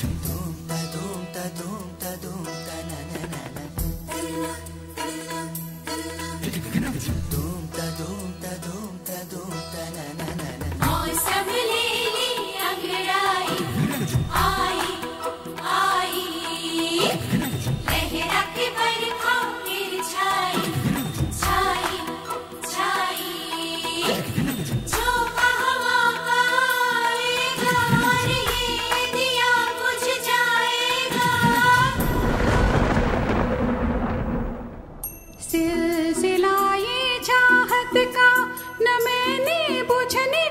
想多。चाहत का न मैंने बुझने